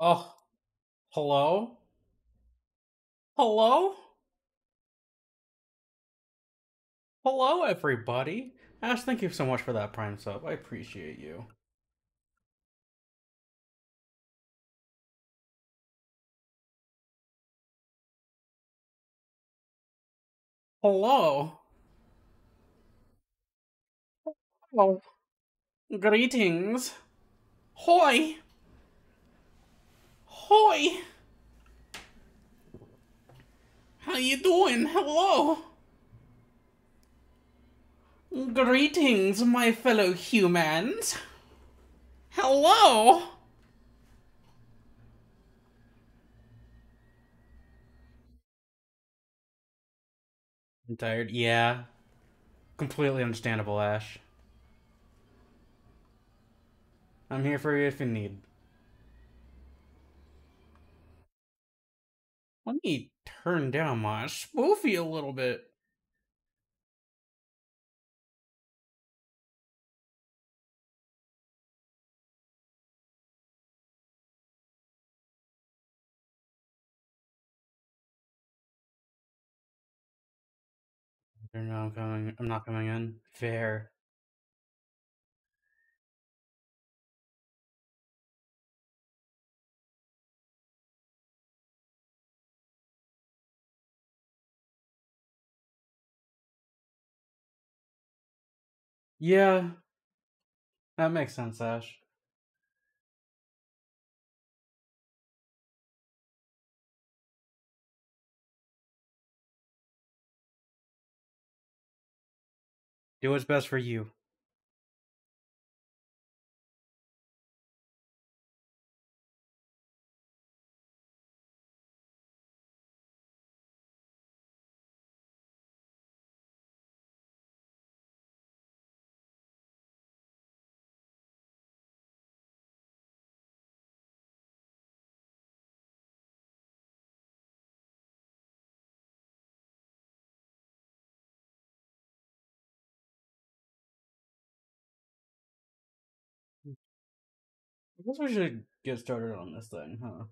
Oh, hello? Hello? Hello, everybody. Ash, thank you so much for that prime sub. I appreciate you. Hello? Oh, greetings. Hoi! Hoi! How you doing? Hello? Greetings, my fellow humans. Hello? I'm tired. Yeah. Completely understandable, Ash. I'm here for you if you need. Let me turn down my spoofy a little bit. They're not coming. I'm not coming in. Fair. Yeah. That makes sense, Ash. Do what's best for you. Guess we should get started on this thing, huh?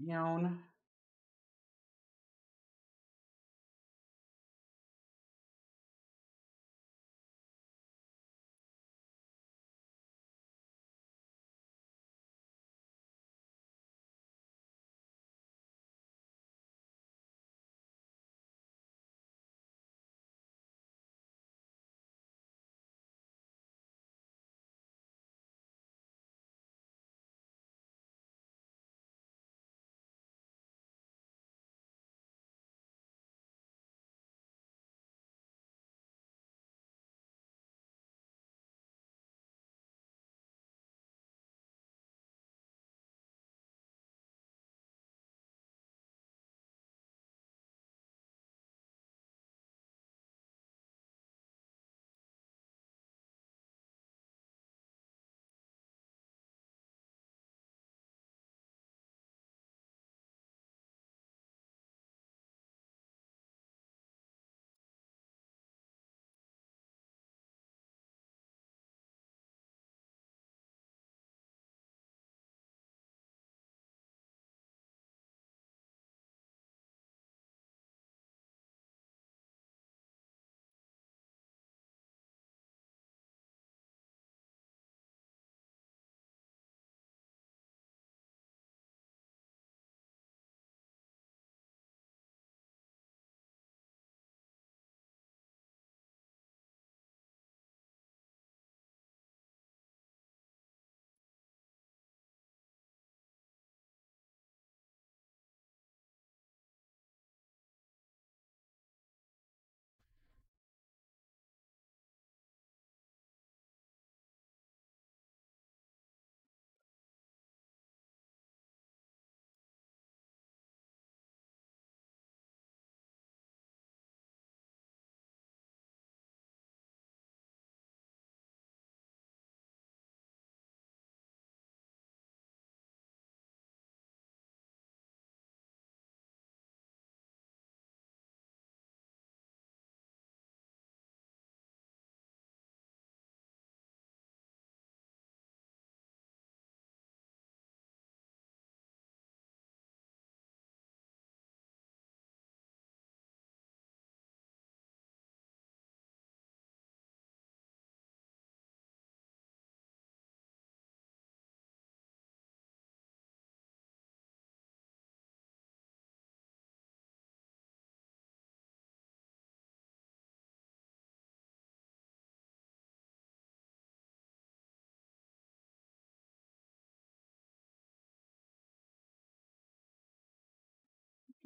Yawn.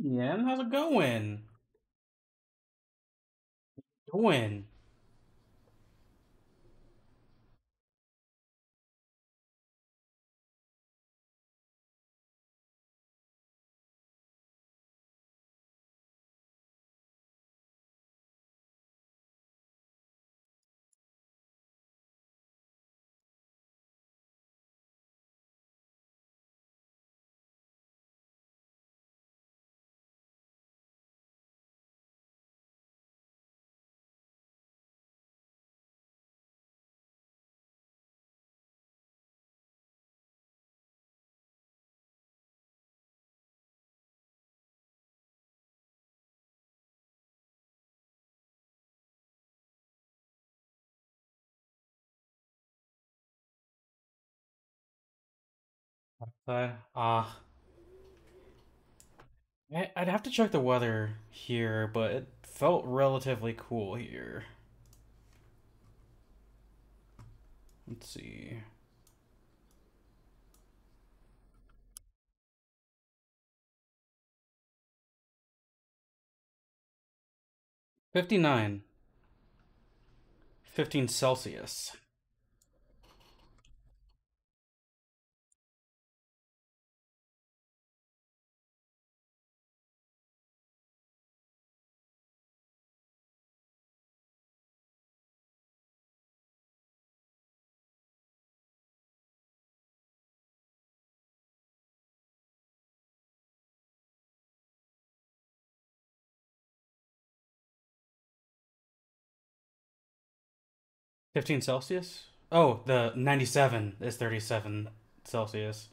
Ian, how's it going? Doing? Uh, ah. I- I'd have to check the weather here, but it felt relatively cool here. Let's see. Fifty-nine. Fifteen Celsius. Fifteen Celsius? Oh, the ninety-seven is thirty-seven Celsius.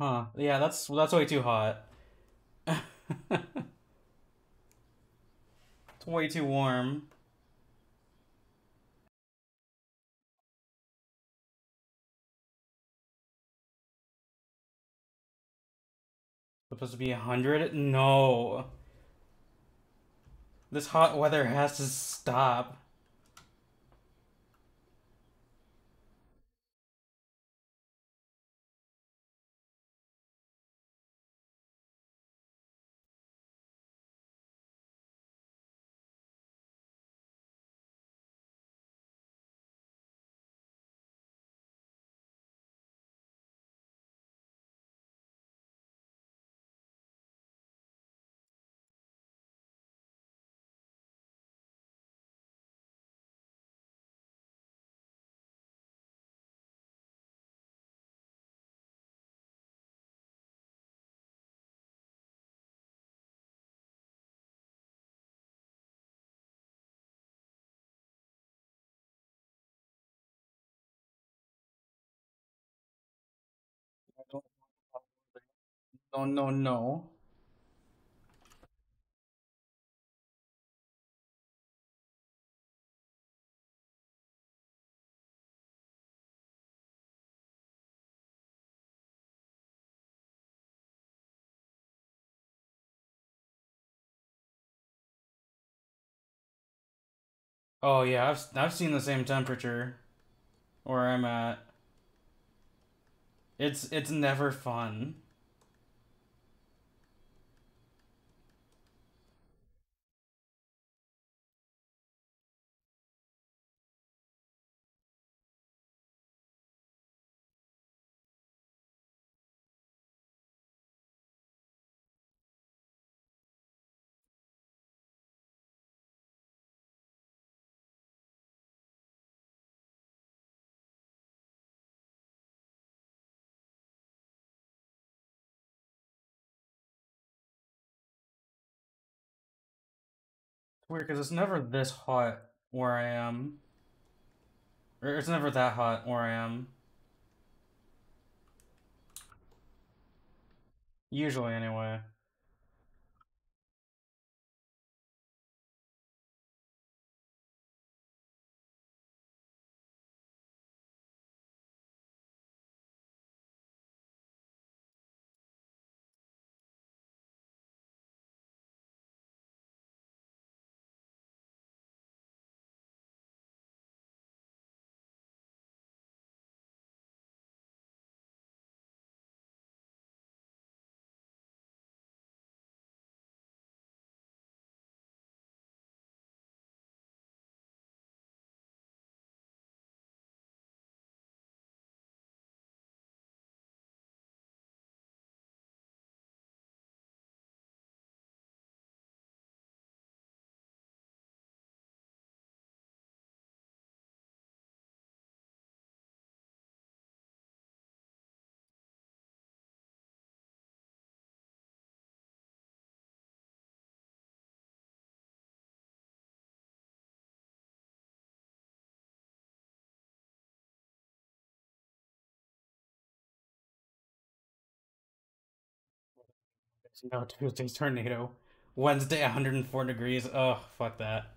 Huh. Yeah, that's that's way too hot. it's way too warm. Supposed to be a hundred? No. This hot weather has to stop. No, no, no. Oh yeah, I've I've seen the same temperature where I'm at. It's it's never fun. Weird because it's never this hot where I am. Or it's never that hot where I am. Usually, anyway. No, Tuesday's tornado. Wednesday, 104 degrees. Oh, fuck that.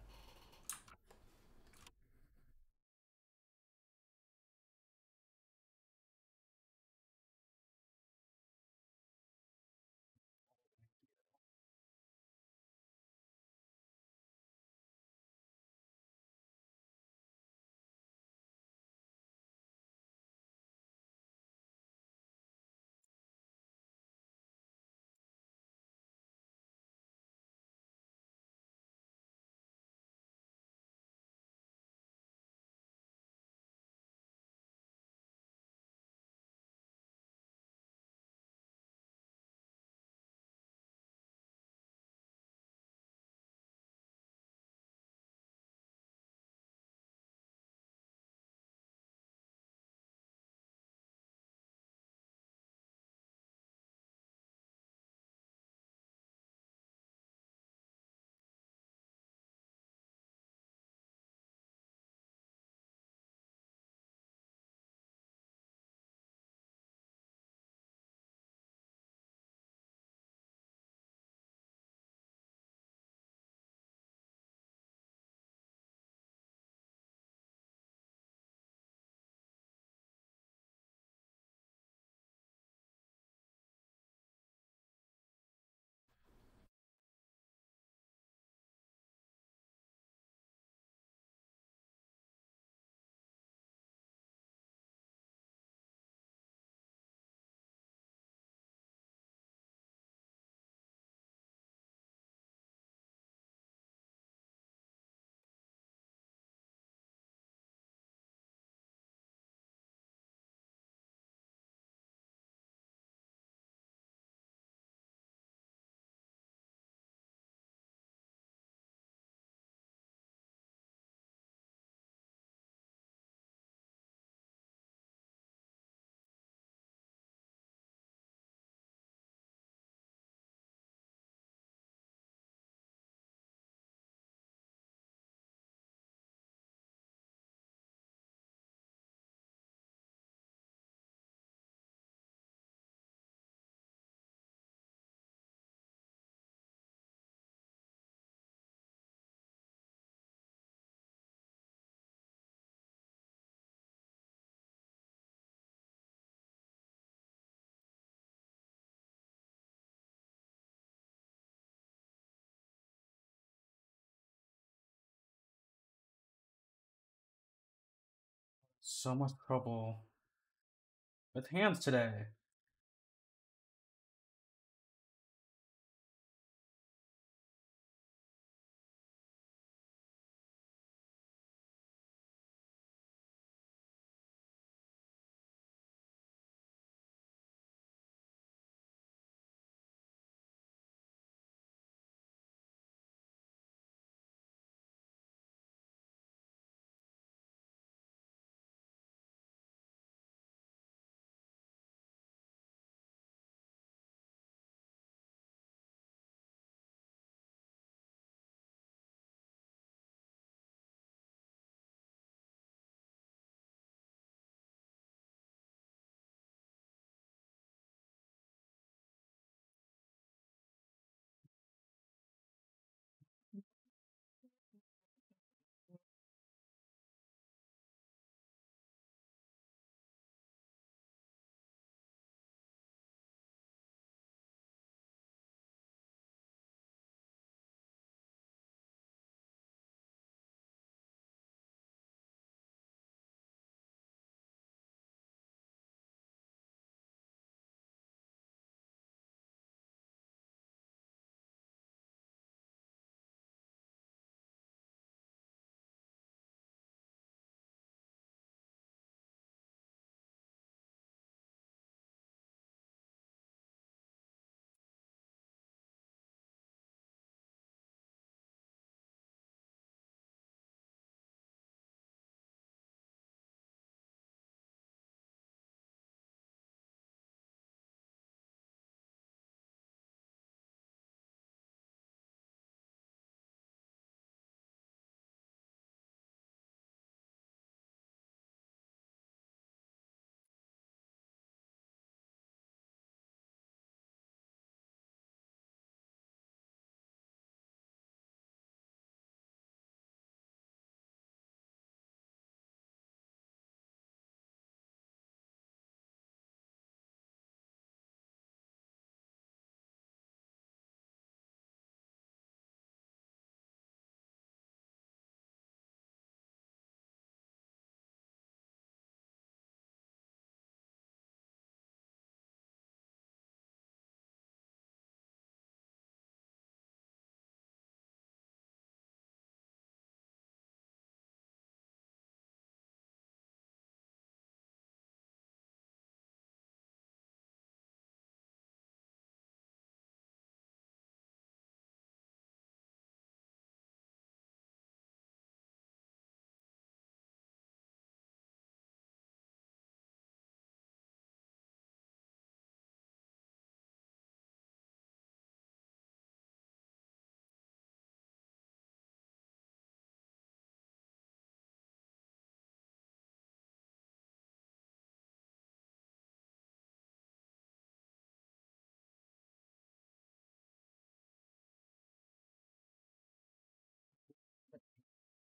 So much trouble with hands today.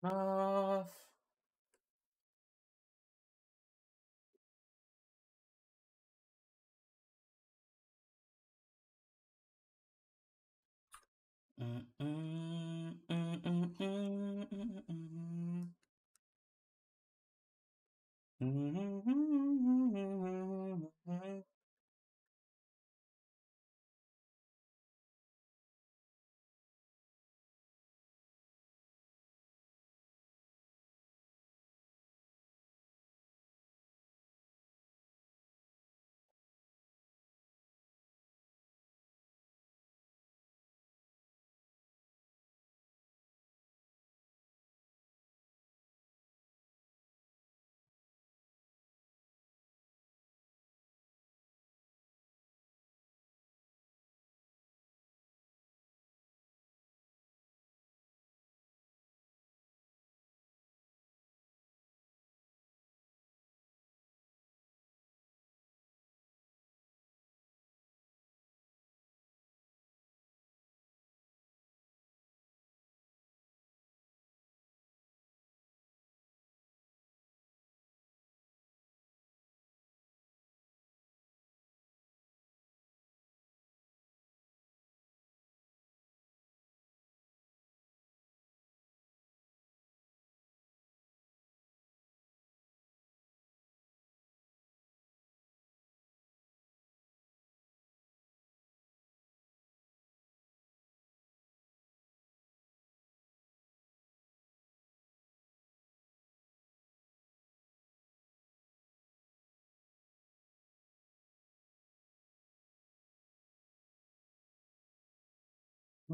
Off. Mm, mm,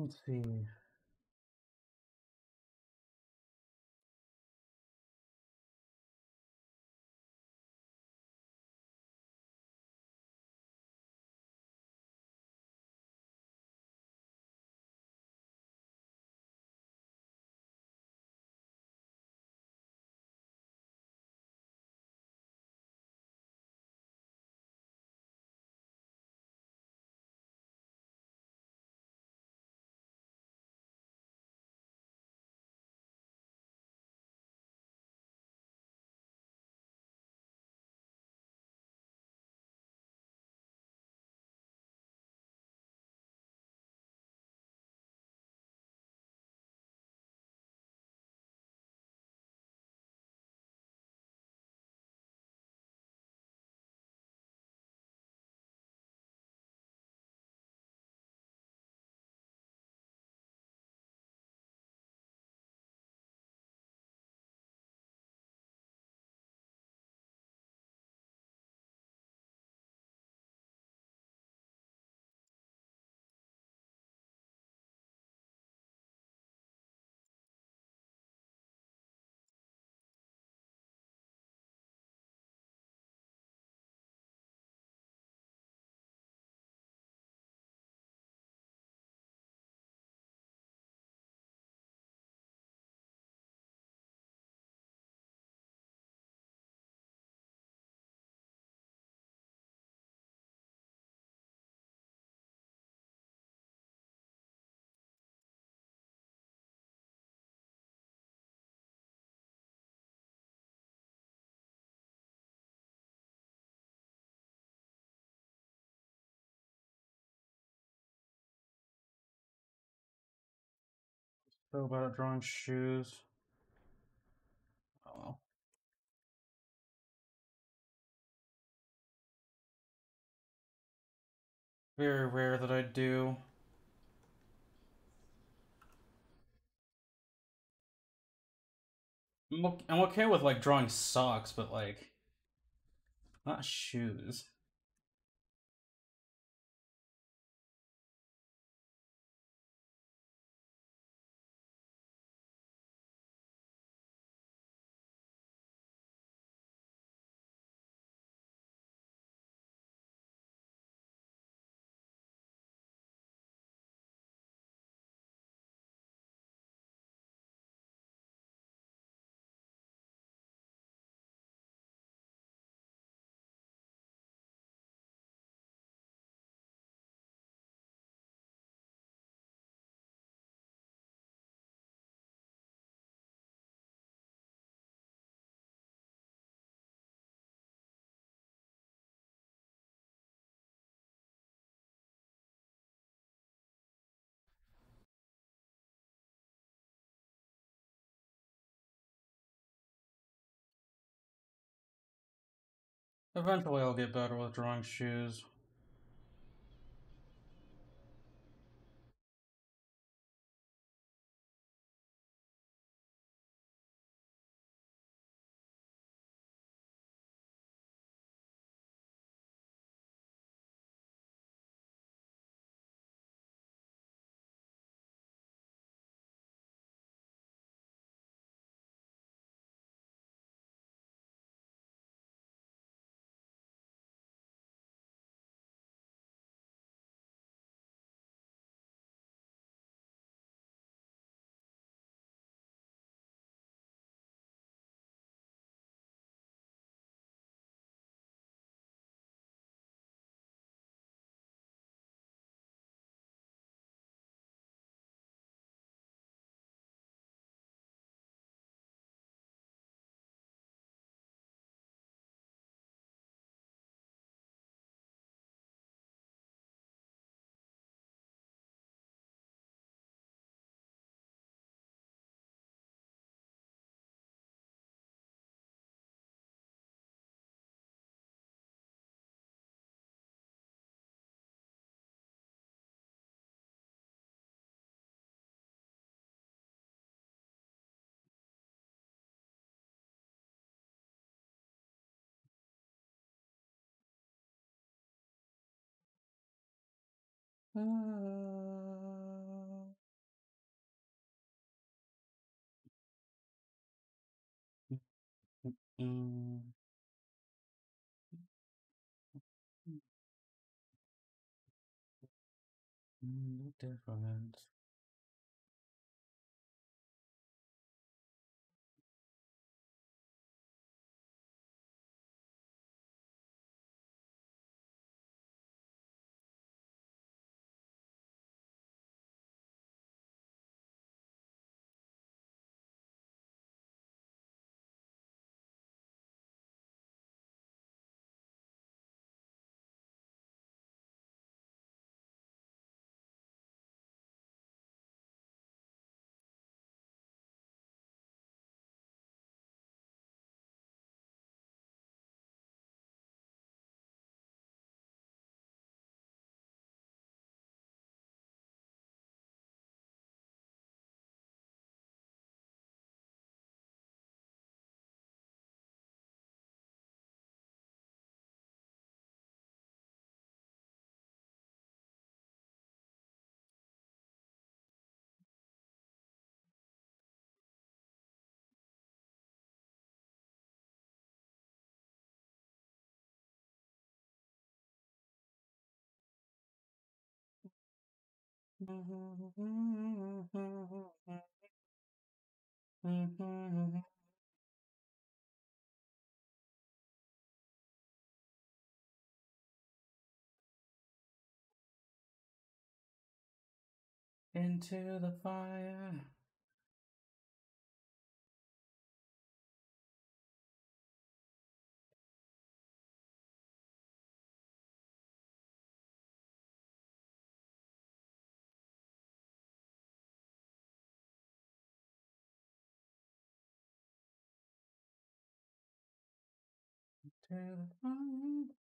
Let's So about drawing shoes. Oh. Very rare that I do. I'm okay with like drawing socks, but like not shoes. Eventually I'll get better with drawing shoes. Mm. Mm, different. Into the fire. To the fire.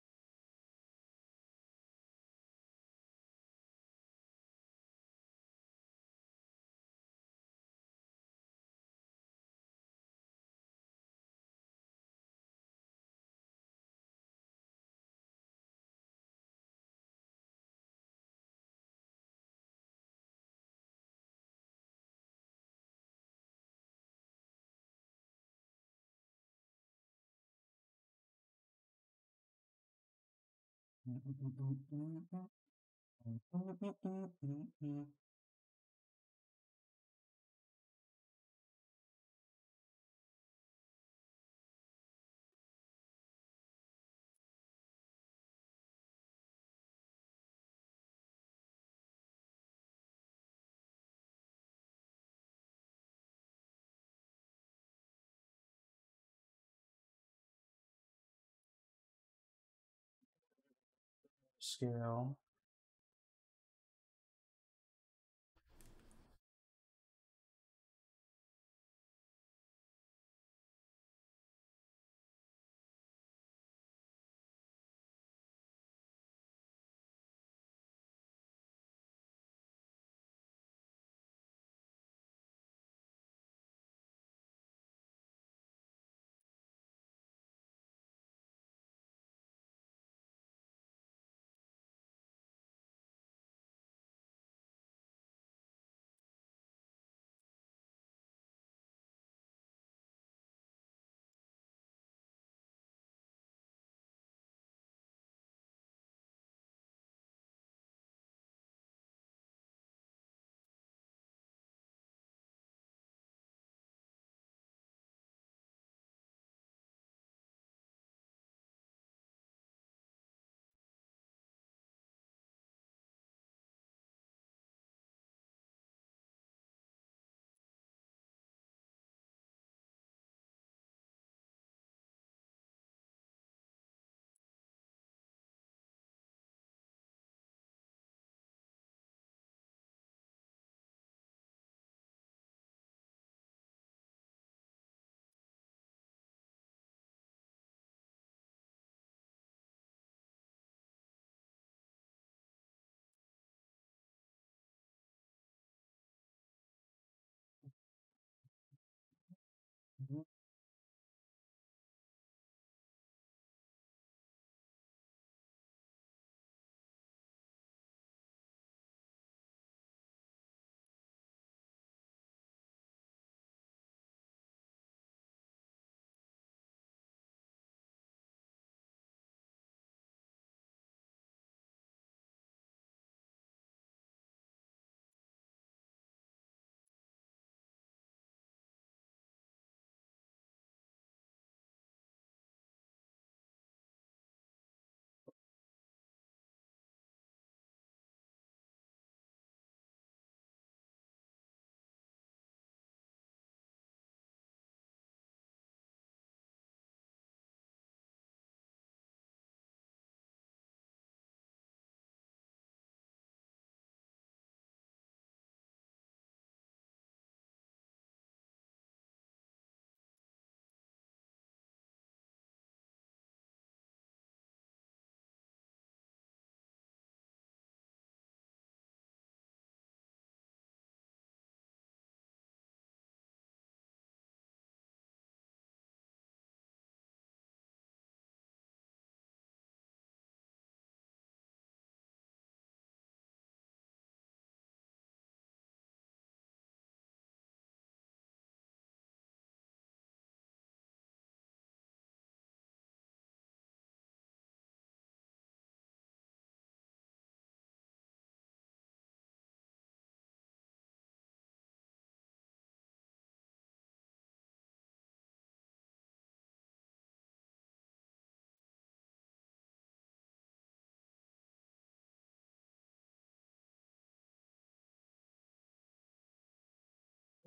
Mm-hmm. Scale.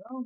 go.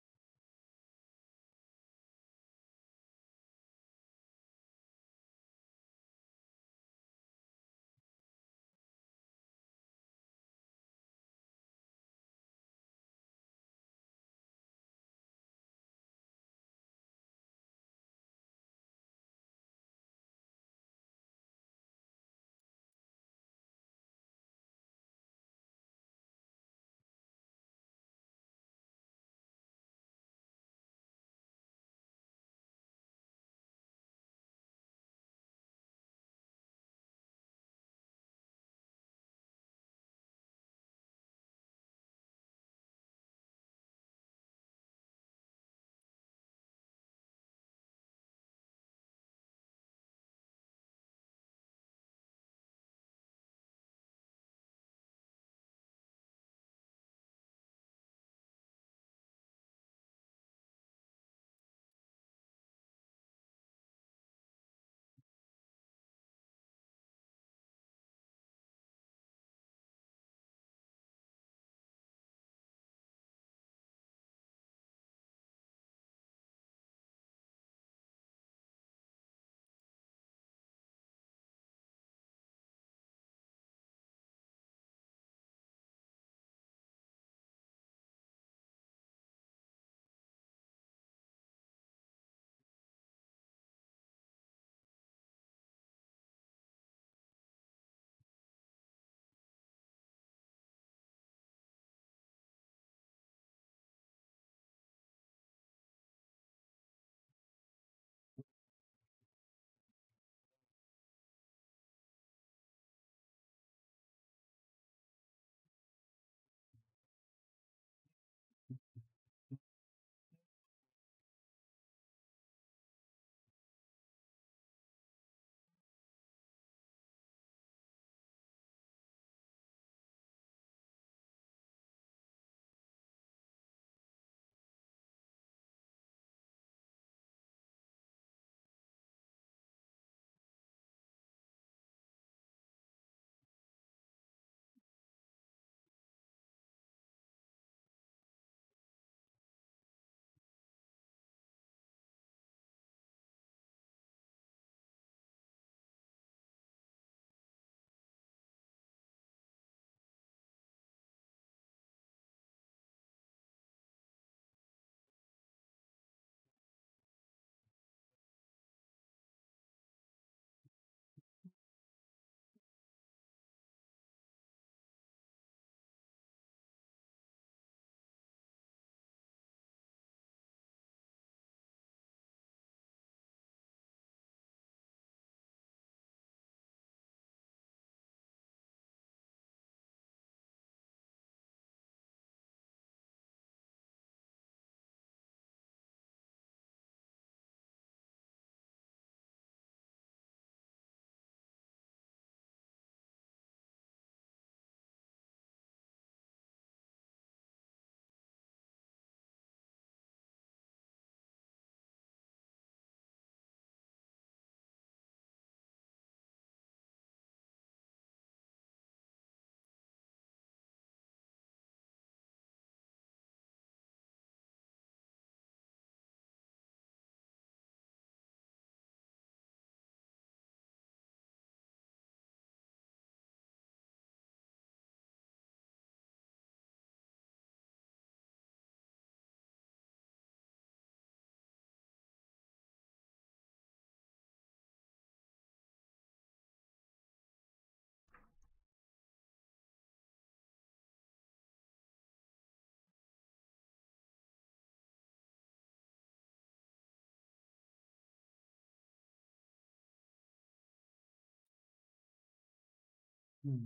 Hmm.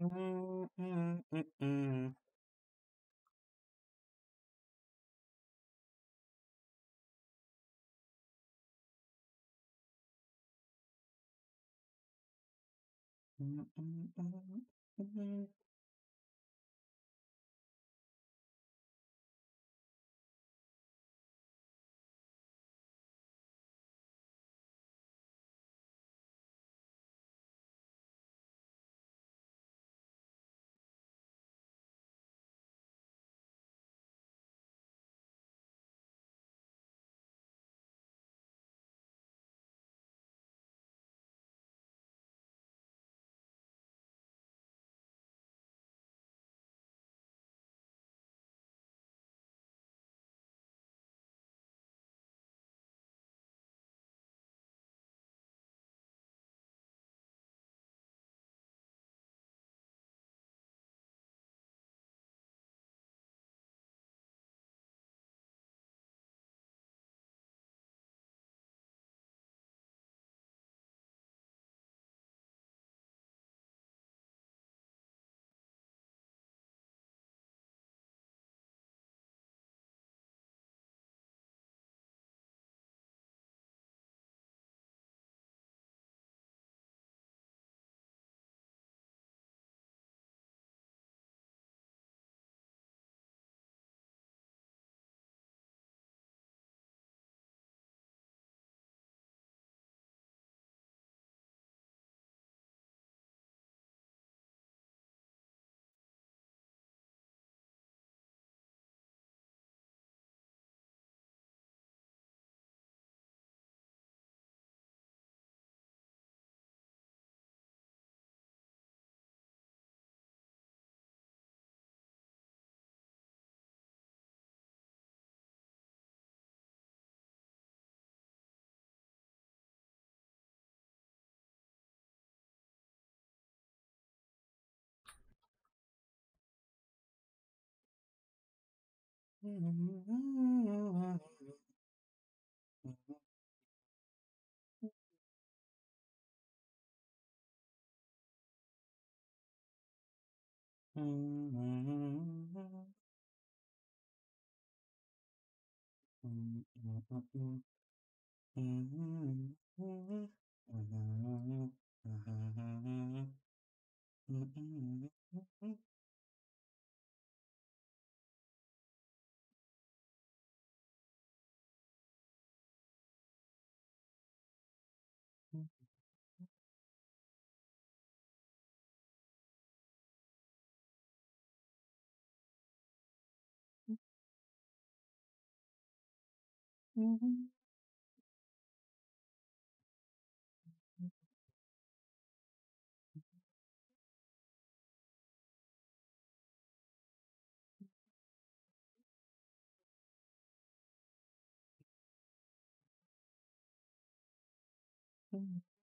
Mm, mm, mm, mm. Mm, mm, mm, mm. Mm-hmm. Mm-hmm. mm-hmm. mm-hmm.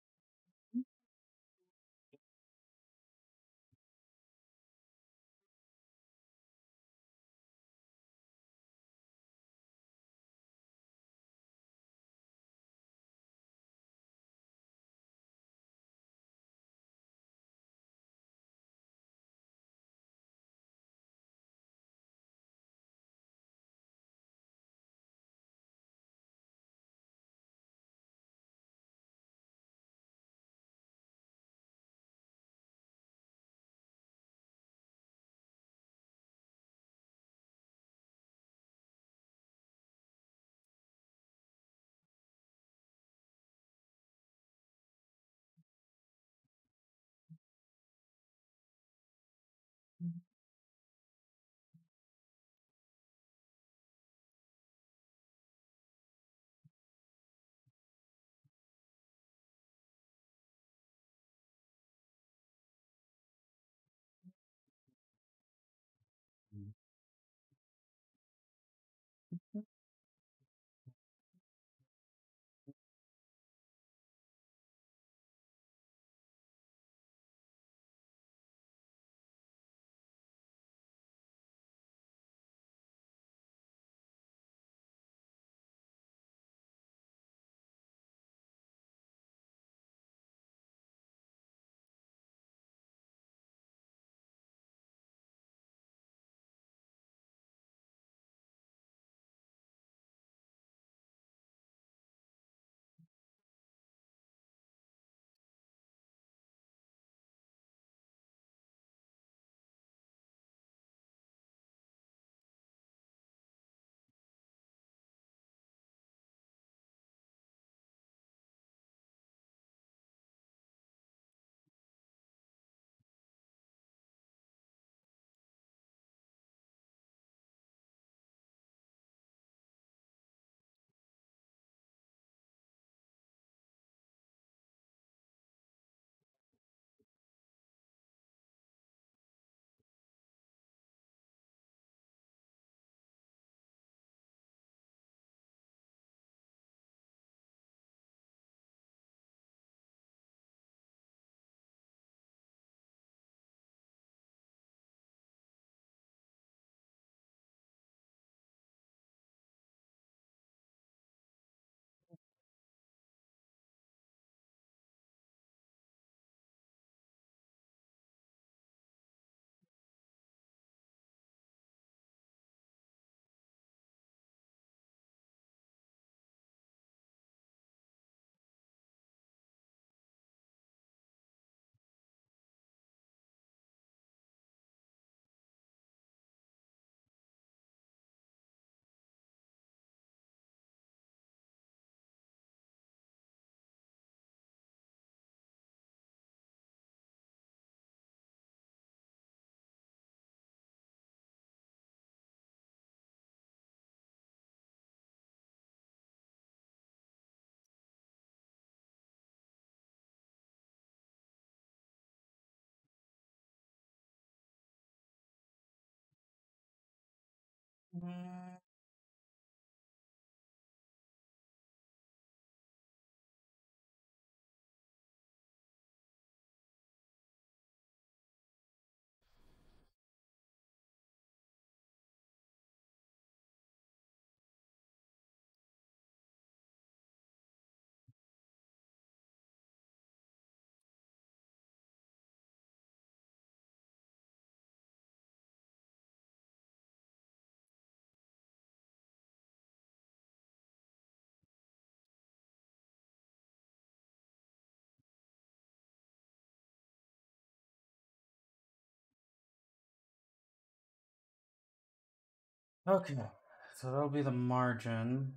Mm. Okay, so that'll be the margin.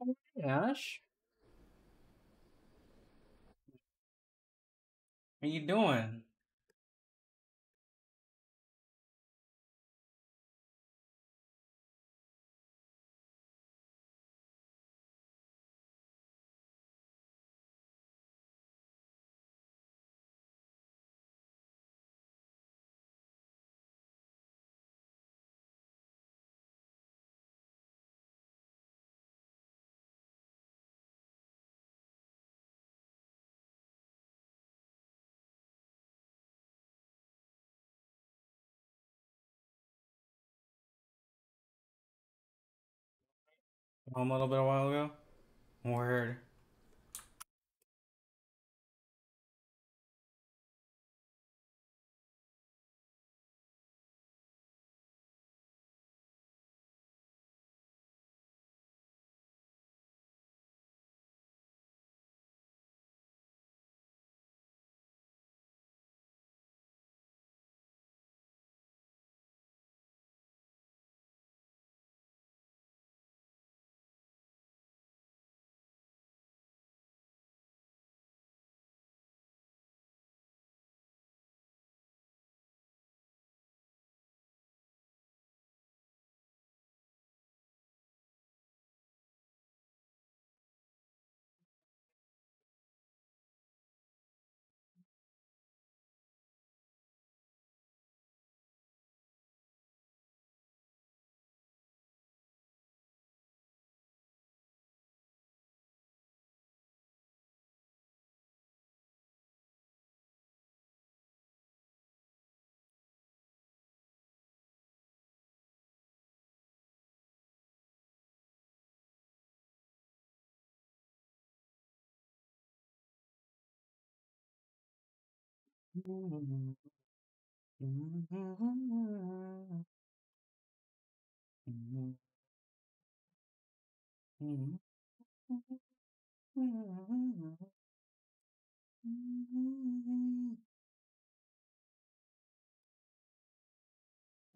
Oh Ash, how you doing? Home a little bit a while ago. Word.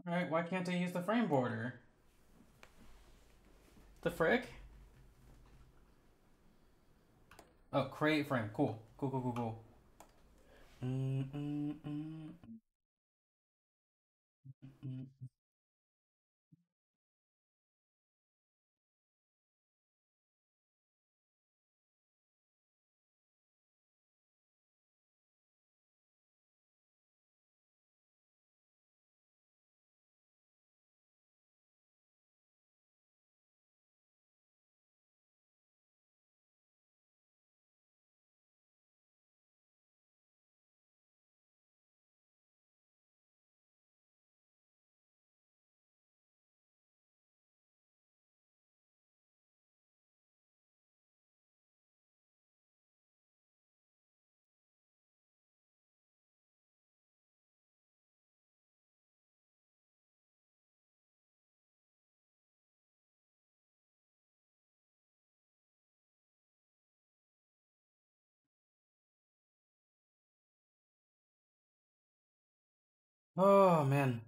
Alright, why can't I use the frame border? The frick? Oh, create frame. Cool. Cool, cool, cool, cool. Mm, mm, mm. mm Oh man.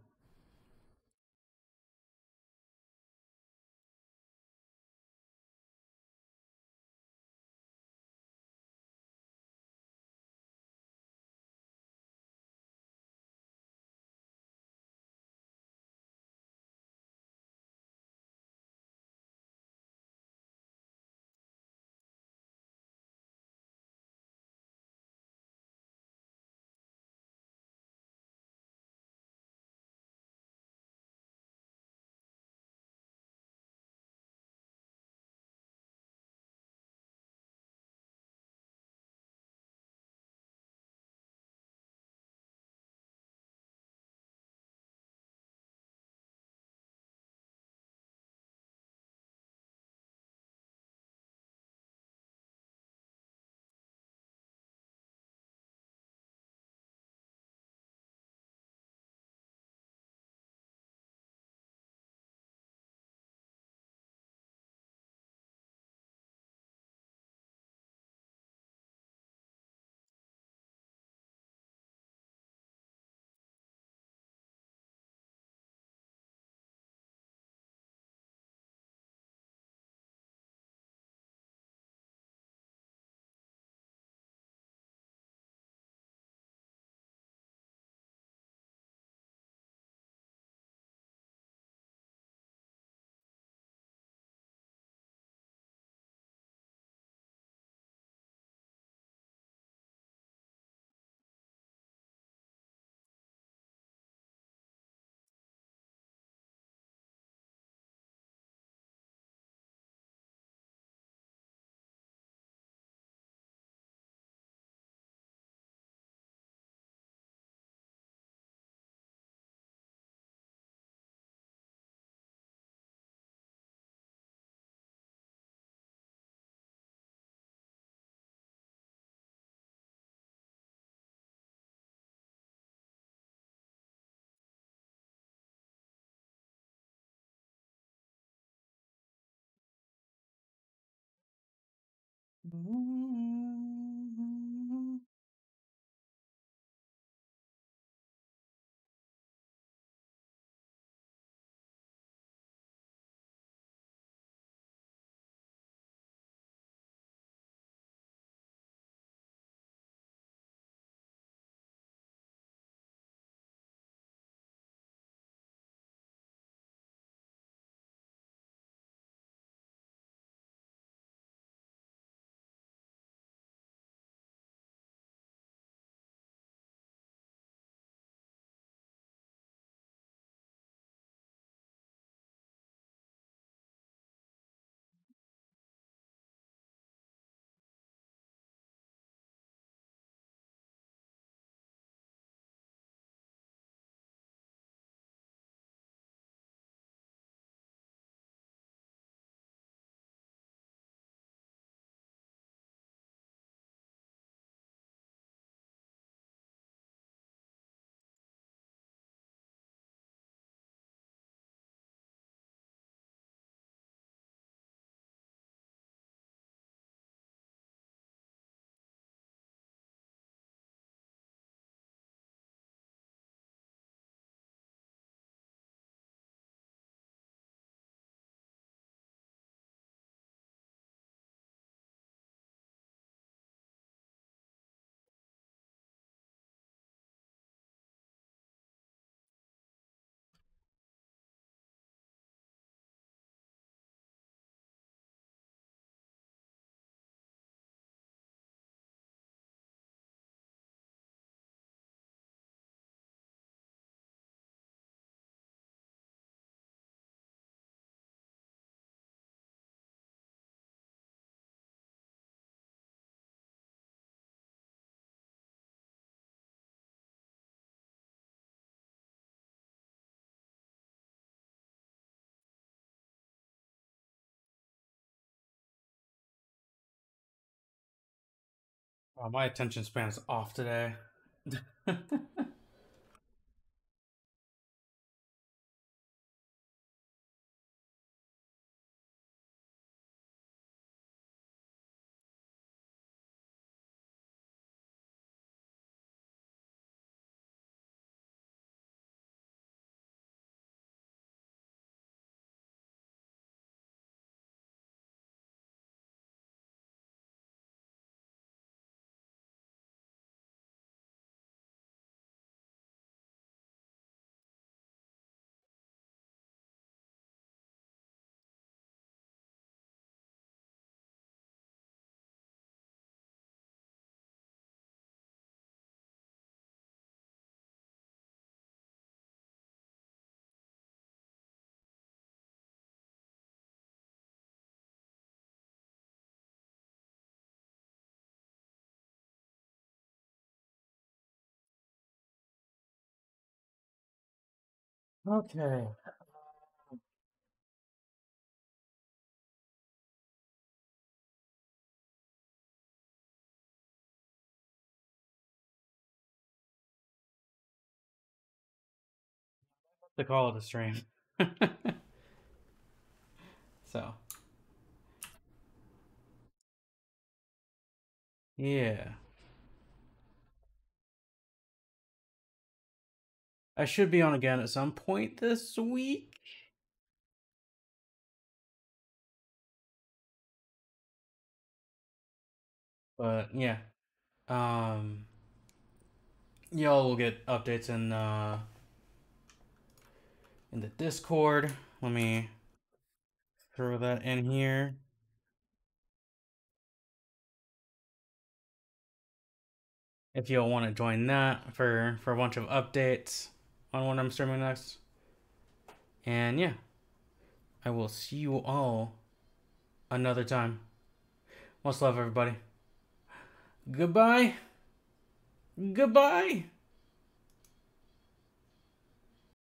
Ooh. Oh, my attention span is off today. Okay. To call it a stream. so. Yeah. I should be on again at some point this week. But yeah. Um y'all will get updates in uh in the Discord. Let me throw that in here. If y'all want to join that for for a bunch of updates on when I'm streaming next. And yeah. I will see you all another time. Much love everybody. Goodbye. Goodbye.